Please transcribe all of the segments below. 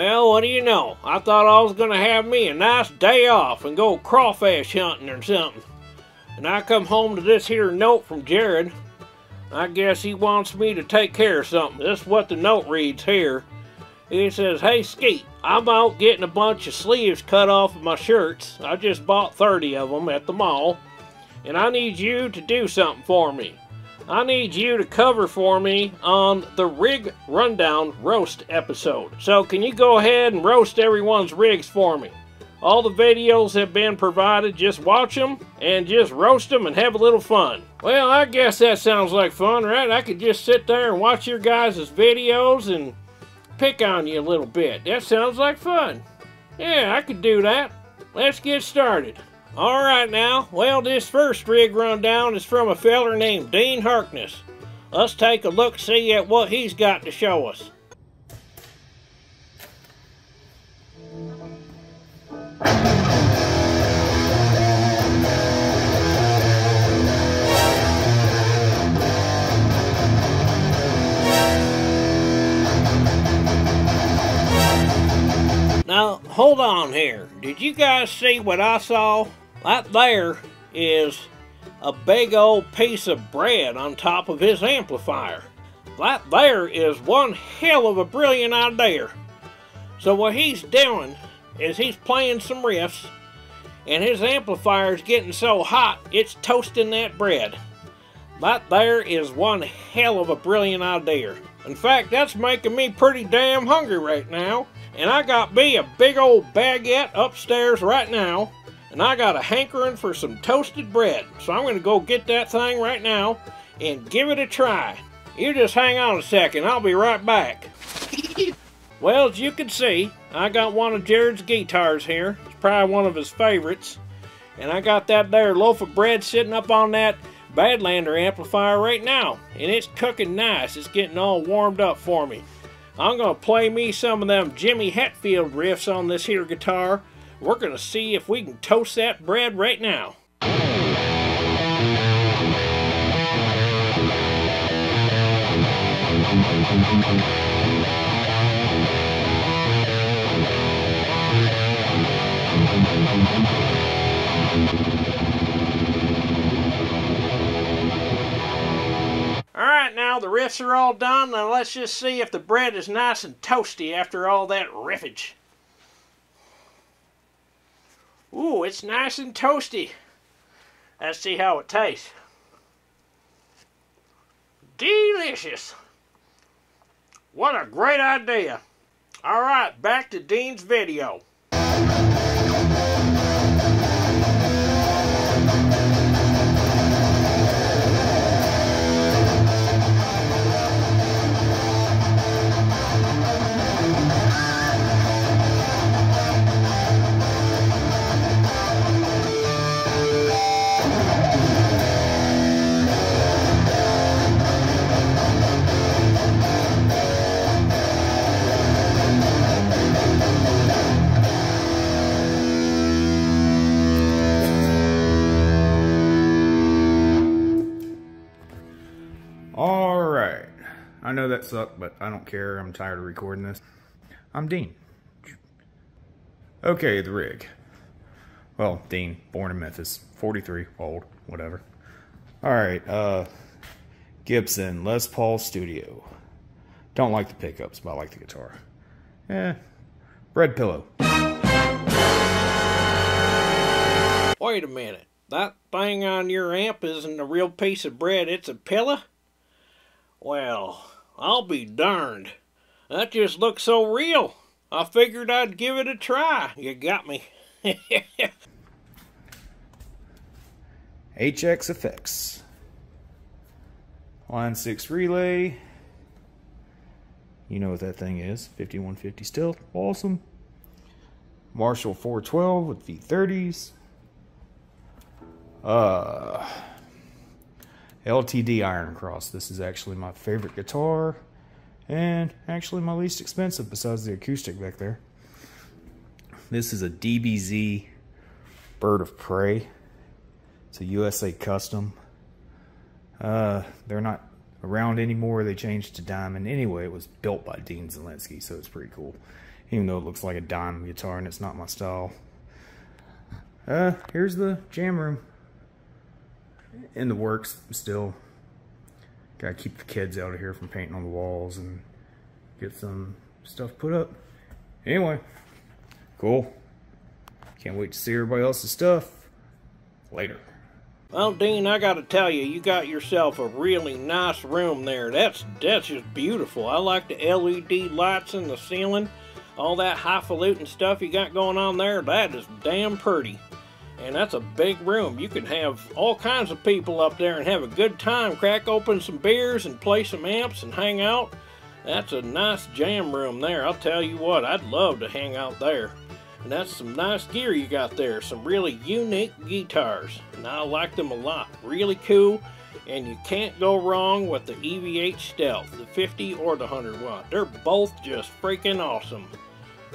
Well, what do you know? I thought I was gonna have me a nice day off and go crawfish hunting or something. And I come home to this here note from Jarrod. I guess he wants me to take care of something. This is what the note reads here. He says, Hey Skeet, I'm out getting a bunch of sleeves cut off of my shirts. I just bought 30 of them at the mall. And I need you to do something for me. I need you to cover for me on the Rig Rundown Roast episode. So can you go ahead and roast everyone's rigs for me? All the videos have been provided. Just watch them and just roast them and have a little fun. Well, I guess that sounds like fun, right? I could just sit there and watch your guys' videos and pick on you a little bit. That sounds like fun. Yeah, I could do that. Let's get started. All right now, well this first rig rundown is from a feller named Dean Harkness. Let's take a look see at what he's got to show us. Now, hold on here. Did you guys see what I saw? That there is a big old piece of bread on top of his amplifier. That there is one hell of a brilliant idea. So what he's doing is he's playing some riffs and his amplifier is getting so hot it's toasting that bread. That there is one hell of a brilliant idea. In fact, that's making me pretty damn hungry right now. And I got me a big old baguette upstairs right now and I got a hankering for some toasted bread. So I'm going to go get that thing right now and give it a try. You just hang on a second, I'll be right back. well, as you can see, I got one of Jarrod's guitars here. It's probably one of his favorites. And I got that there loaf of bread sitting up on that Badlander amplifier right now. And it's cooking nice. It's getting all warmed up for me. I'm going to play me some of them Jimmy Hetfield riffs on this here guitar we're going to see if we can toast that bread right now. Alright, now the riffs are all done. Now let's just see if the bread is nice and toasty after all that riffage. Ooh, it's nice and toasty. Let's see how it tastes. Delicious. What a great idea. All right, back to Dean's video. I know but I don't care. I'm tired of recording this. I'm Dean. Okay, the rig. Well, Dean, born in Memphis, 43, old, whatever. All right, uh, Gibson Les Paul Studio. Don't like the pickups, but I like the guitar. Eh, bread pillow. Wait a minute. That thing on your amp isn't a real piece of bread, it's a pillow? Well, I'll be darned. That just looks so real. I figured I'd give it a try. You got me. HX Effects. Line 6 relay. You know what that thing is. 5150 Stealth. Awesome. Marshall 412 with V30s. Uh, LTD Iron Cross. This is actually my favorite guitar and actually my least expensive besides the acoustic back there. This is a DBZ Bird of Prey. It's a USA custom. Uh, they're not around anymore. They changed to Diamond. Anyway, it was built by Dean Zelinsky, so it's pretty cool. even though it looks like a dime guitar and it's not my style. Uh, here's the jam room. In the works still. Gotta keep the kids out of here from painting on the walls and get some stuff put up. Anyway, cool. Can't wait to see everybody else's stuff. Later. Well, Dean, I gotta tell you, you got yourself a really nice room there. That's that's just beautiful. I like the LED lights in the ceiling, all that highfalutin stuff you got going on there. That is damn pretty. And that's a big room. You can have all kinds of people up there and have a good time. Crack open some beers and play some amps and hang out. That's a nice jam room there. I'll tell you what, I'd love to hang out there. And that's some nice gear you got there. Some really unique guitars. And I like them a lot. Really cool. And you can't go wrong with the EVH Stealth, the 50 or the 100 watt. They're both just freaking awesome.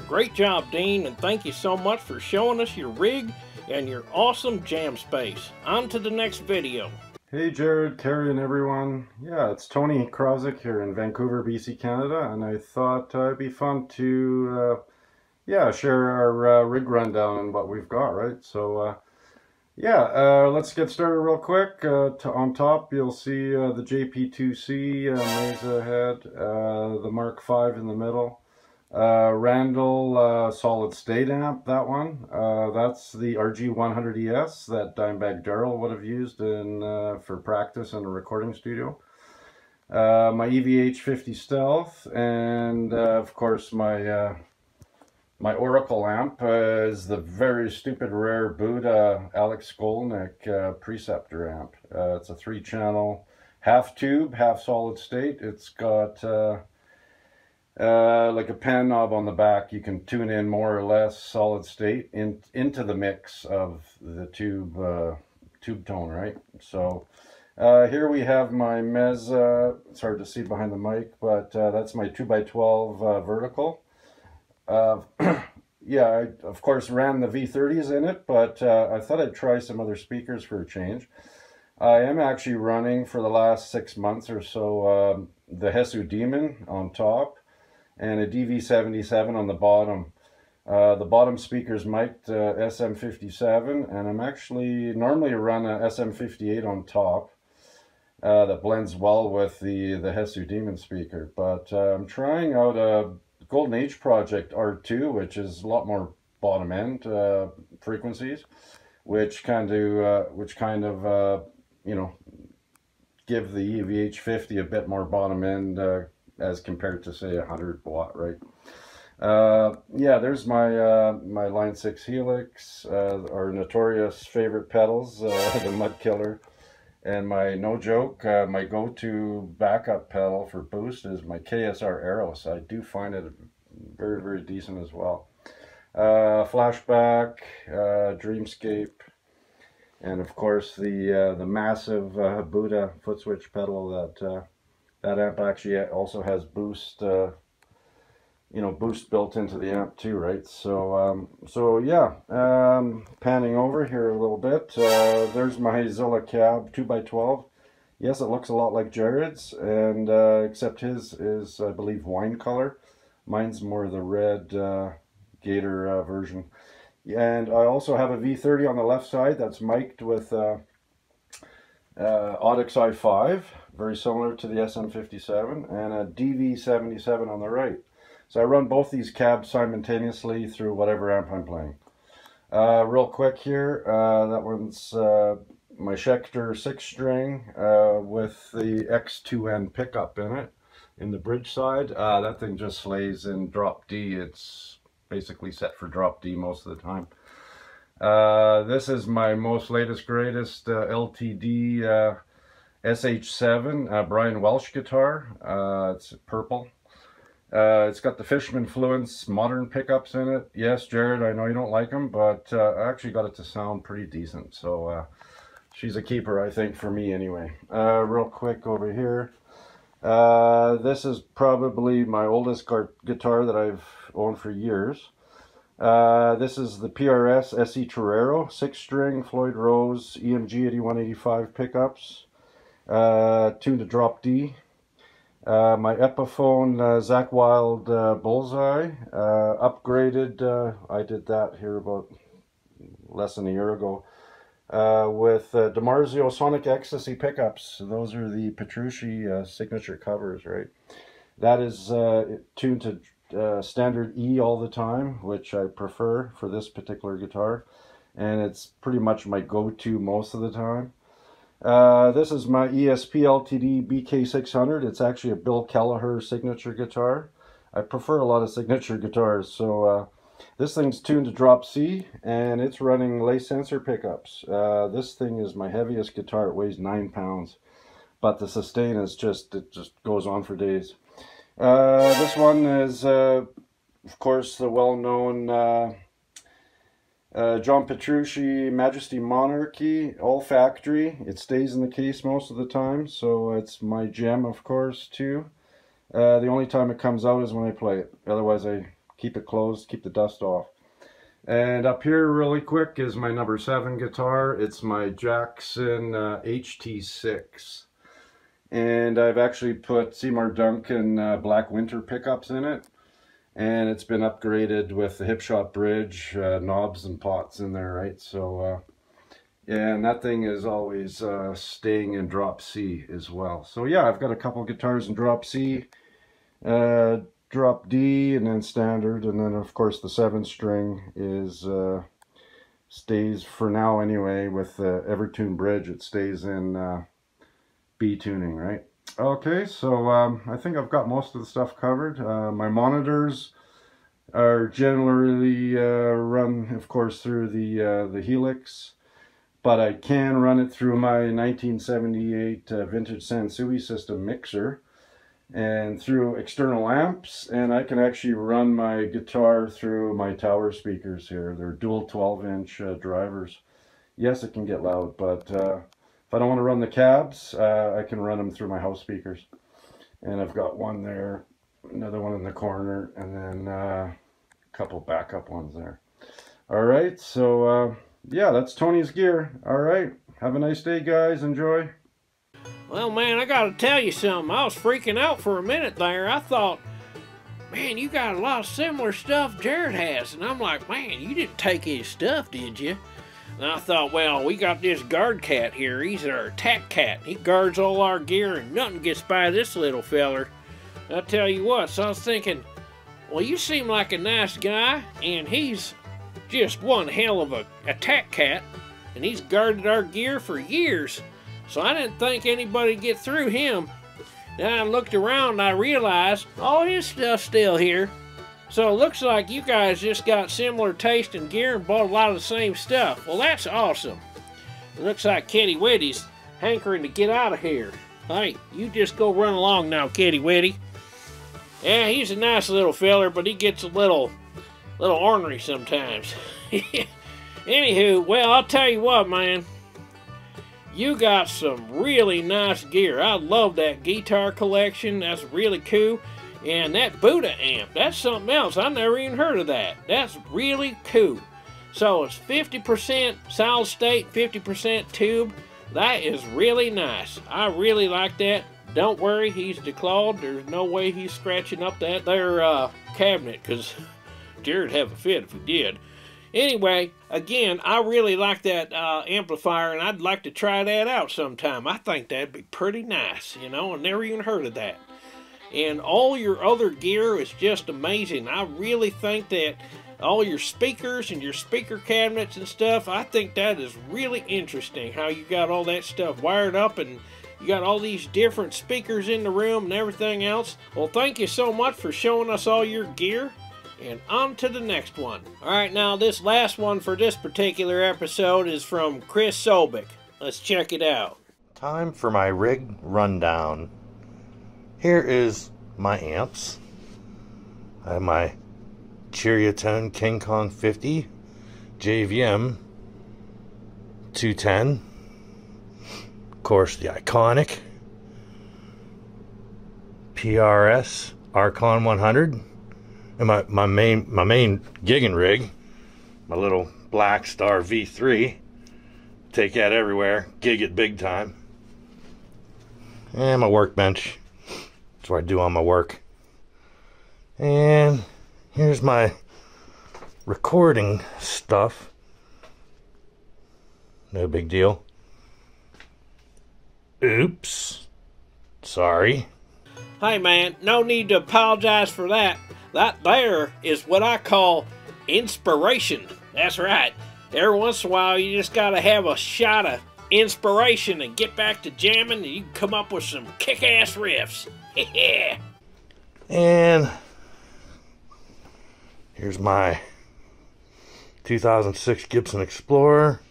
Great job, Dean, and thank you so much for showing us your rig and your awesome jam space. On to the next video. Hey Jarrod, Terry, and everyone. Yeah, it's Tony Krosick here in Vancouver, BC, Canada, and I thought uh, it'd be fun to, uh, yeah, share our uh, rig rundown and what we've got, right? So, uh, yeah, uh, let's get started real quick. Uh, on top, you'll see the JP2C Mesa head, the Mark V in the middle, uh, Randall uh, solid state amp, that one. Uh, that's the RG100ES that Dimebag Darrell would have used in uh, for practice in a recording studio. Uh, my EVH 50 Stealth, and uh, of course my my Oracle amp is the very stupid rare Budda Alex Skolnick Preceptor amp. it's a three channel, half tube, half solid state. It's got uh, like a pan knob on the back, you can tune in more or less solid state in, into the mix of the tube uh, tube tone, right? So uh, here we have my Mesa, it's hard to see behind the mic, but uh, that's my 2x12 uh, vertical. Yeah, I of course ran the V30s in it, but I thought I'd try some other speakers for a change. I am actually running for the last six months or so um, the Hesu Demon on top and a DV77 on the bottom. Uh, the bottom speaker's mic'd uh, SM57 and I'm actually normally run a SM58 on top uh, that blends well with the, the Hesu Demon speaker. But uh, I'm trying out a Golden Age Project R2 which is a lot more bottom end uh, frequencies which kind of, uh, which kind of you know, give the EVH50 a bit more bottom end as compared to say a 100 watt, right? Uh, yeah, there's my uh, my Line 6 Helix, uh, our notorious favorite pedals, uh, the Mud Killer. And my, no joke, uh, my go-to backup pedal for boost is my KSR Aeros. I do find it very, very decent as well. Uh, flashback, uh, Dreamscape, and of course the uh, the massive Budda foot switch pedal that that amp actually also has boost, uh, you know, boost built into the amp too, right? So, um, so yeah, um, panning over here a little bit. Uh, there's my Zilla cab 2x12. Yes, it looks a lot like Jarrod's, and uh, except his is, I believe, wine color. Mine's more the red uh, Gator uh, version. And I also have a V30 on the left side that's mic'd with uh, Audix i5 very similar to the SM57, and a DV77 on the right. So I run both these cabs simultaneously through whatever amp I'm playing. Uh, real quick here, uh, that one's uh, my Schecter 6-string uh, with the X2N pickup in it, in the bridge side. Uh, that thing just slays in drop D. It's basically set for drop D most of the time. Uh, this is my most latest, greatest uh, LTD uh, SH7 uh, Brian Welch guitar. Uh, it's purple. Uh, it's got the Fishman Fluence modern pickups in it. Yes, Jarrod, I know you don't like them, but uh, I actually got it to sound pretty decent. So uh, she's a keeper, I think, for me anyway. Uh, real quick over here. this is probably my oldest guitar that I've owned for years. This is the PRS SE Torero 6-string Floyd Rose EMG 8185 pickups uh, tuned to drop D. Uh, my Epiphone uh, Zakk Wylde uh, Bullseye uh, upgraded. Uh, I did that here about less than a year ago uh, with uh, DiMarzio Sonic Ecstasy pickups. Those are the Petrucci uh, signature covers, right? That is uh, tuned to uh, standard E all the time, which I prefer for this particular guitar. And it's pretty much my go-to most of the time. Uh, this is my ESP LTD BK600. It's actually a Bill Kelliher signature guitar. I prefer a lot of signature guitars, so uh, this thing's tuned to drop C, and it's running Lace Sensor pickups. Uh, this thing is my heaviest guitar. It weighs 9 pounds, but the sustain is just, it just goes on for days. Uh, this one is, uh, of course, the well-known uh, uh, John Petrucci Majesty Monarchy, all factory. It stays in the case most of the time, so it's my gem, of course, too. Uh, the only time it comes out is when I play it. Otherwise, I keep it closed, keep the dust off. And up here, really quick, is my number seven guitar. It's my Jackson uh, HT6. And I've actually put Seymour Duncan uh, Black Winter pickups in it and it's been upgraded with the Hipshot bridge, uh, knobs and pots in there, right? So, uh, yeah, and that thing is always uh, staying in drop C as well. So yeah, I've got a couple guitars in drop C, uh, drop D, and then standard, and then of course the seven string is uh, stays for now anyway with the Evertune bridge. It stays in uh, B tuning, right? Okay, so um, I think I've got most of the stuff covered. Uh, my monitors are generally uh, run, of course, through the uh, the Helix, but I can run it through my 1978 uh, vintage Sansui system mixer and through external amps, and I can actually run my guitar through my tower speakers here. They're dual 12-inch uh, drivers. Yes, it can get loud, but uh, if I don't want to run the cabs, uh, I can run them through my house speakers. And I've got one there, another one in the corner, and then uh, a couple backup ones there. All right, so uh, yeah, that's Tony's gear. All right, have a nice day, guys. Enjoy. Well, man, I gotta tell you something. I was freaking out for a minute there. I thought, man, you got a lot of similar stuff Jarrod has. And I'm like, man, you didn't take his stuff, did you? And I thought, well, we got this guard cat here. He's our attack cat. He guards all our gear and nothing gets by this little feller. I tell you what, so I was thinking, well, you seem like a nice guy, and he's just one hell of a attack cat, and he's guarded our gear for years. So I didn't think anybody'd get through him. Then I looked around and I realized all his stuff's still here. So it looks like you guys just got similar taste in gear and bought a lot of the same stuff. Well, that's awesome. It looks like Kitty Witty's hankering to get out of here. Hey, you just go run along now, Kitty Witty. Yeah, he's a nice little feller, but he gets a little, little ornery sometimes. Anywho, well, I'll tell you what, man. You got some really nice gear. I love that guitar collection. That's really cool. And that Budda amp, that's something else. I never even heard of that. That's really cool. So it's 50% solid state, 50% tube. That is really nice. I really like that. Don't worry, he's declawed. There's no way he's scratching up that there uh, cabinet because Jarrod would have a fit if he did. Anyway, again, I really like that uh, amplifier, and I'd like to try that out sometime. I think that'd be pretty nice, you know. I never even heard of that and all your other gear is just amazing. I really think that all your speakers and your speaker cabinets and stuff, I think that is really interesting how you got all that stuff wired up and you got all these different speakers in the room and everything else. Well, thank you so much for showing us all your gear. And on to the next one. Alright, now this last one for this particular episode is from Chris Sobek. Let's check it out. Time for my rig rundown. Here is my amps. I have my Cheeriotone King Kong 50, JVM 210, of course the iconic PRS Archon 100, and my, my main my main gigging rig, my little Black Star V3. Take that everywhere, gig it big time. And my workbench That's where I do all my work. And here's my recording stuff. No big deal. Oops. Sorry. Hey man, no need to apologize for that. That there is what I call inspiration. That's right. Every once in a while, you just gotta have a shot of inspiration and get back to jamming, and you can come up with some kick ass riffs. And here's my 2006 Gibson Explorer,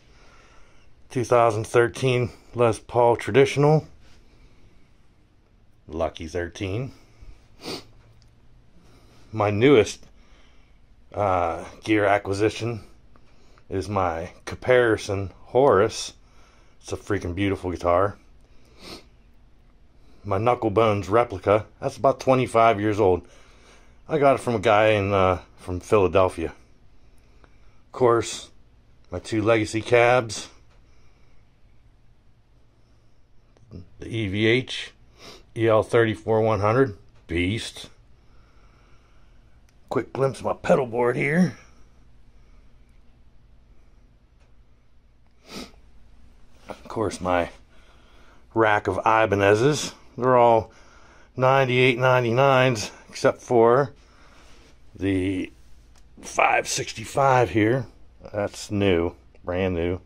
2013 Les Paul Traditional, Lucky 13. My newest uh, gear acquisition is my Caparison Horus. It's a freaking beautiful guitar. My Knucklebones replica. That's about 25 years old. I got it from a guy in uh, from Philadelphia. Of course, my two legacy cabs. The EVH EL34100 Beast. Quick glimpse of my pedal board here. Of course, my rack of Ibanez's. They're all 98 99s except for the 565 here. That's new, brand new.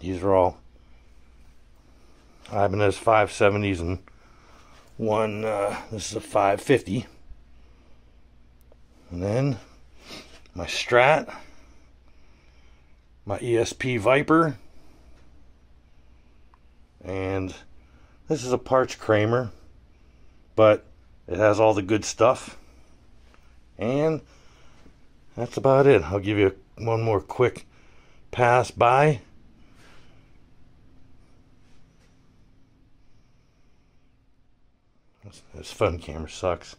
These are all Ibanez 570s and one, uh, this is a 550. And then my Strat, my ESP Viper, and this is a Parch Kramer, but it has all the good stuff. And that's about it. I'll give you one more quick pass by. This phone camera sucks.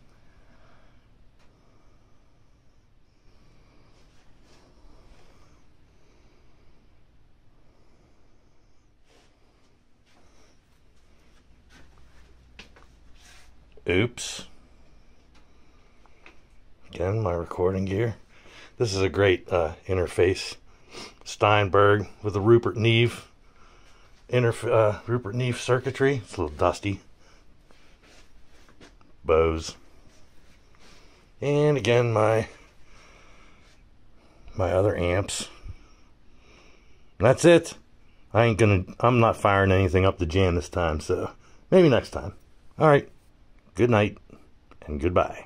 Oops. Again, my recording gear. This is a great uh, interface. Steinberg with the Rupert Neve interf uh, Rupert Neve circuitry. It's a little dusty. Bose. And again, my my other amps. That's it. I ain't gonna. I'm not firing anything up the jam this time. So maybe next time. All right good night and goodbye.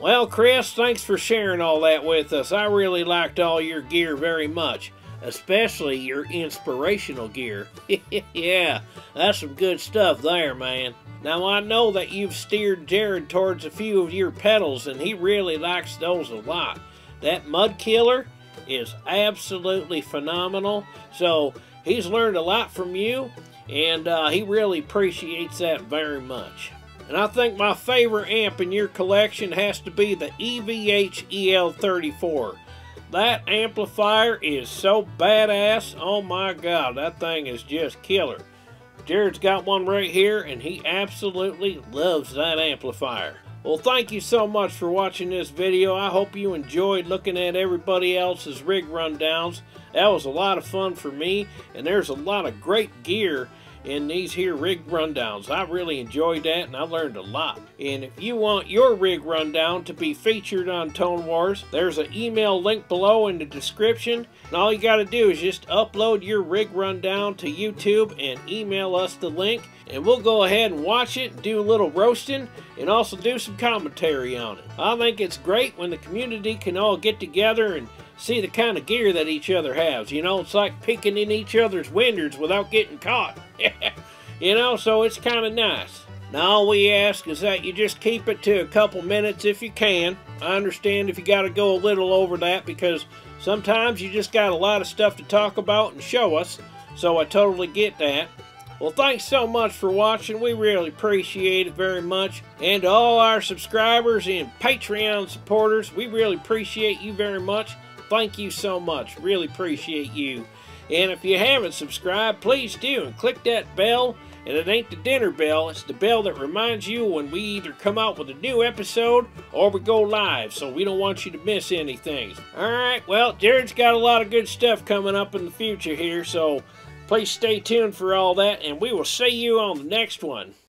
Well, Chris, thanks for sharing all that with us. I really liked all your gear very much, especially your inspirational gear. yeah, that's some good stuff there, man. Now, I know that you've steered Jarrod towards a few of your pedals, and he really likes those a lot. That Mud Killer is absolutely phenomenal, so he's learned a lot from you, and uh, he really appreciates that very much. And I think my favorite amp in your collection has to be the EVH EL34. That amplifier is so badass. Oh my god, that thing is just killer. Jarrod's got one right here and he absolutely loves that amplifier. Well, thank you so much for watching this video. I hope you enjoyed looking at everybody else's rig rundowns. That was a lot of fun for me, and there's a lot of great gear in these here rig rundowns. I really enjoyed that and I learned a lot. And if you want your rig rundown to be featured on Tone Wars, there's an email link below in the description. And all you got to do is just upload your rig rundown to YouTube and email us the link. And we'll go ahead and watch it, do a little roasting, and also do some commentary on it. I think it's great when the community can all get together and see the kind of gear that each other has. You know, it's like peeking in each other's windows without getting caught. you know, so it's kind of nice. Now, all we ask is that you just keep it to a couple minutes if you can. I understand if you got to go a little over that because sometimes you just got a lot of stuff to talk about and show us, so I totally get that. Well, thanks so much for watching. We really appreciate it very much. And to all our subscribers and Patreon supporters, we really appreciate you very much. Thank you so much. Really appreciate you. And if you haven't subscribed, please do and click that bell. And it ain't the dinner bell, it's the bell that reminds you when we either come out with a new episode or we go live, so we don't want you to miss anything. Alright, well, Jarrod's got a lot of good stuff coming up in the future here, so please stay tuned for all that, and we will see you on the next one.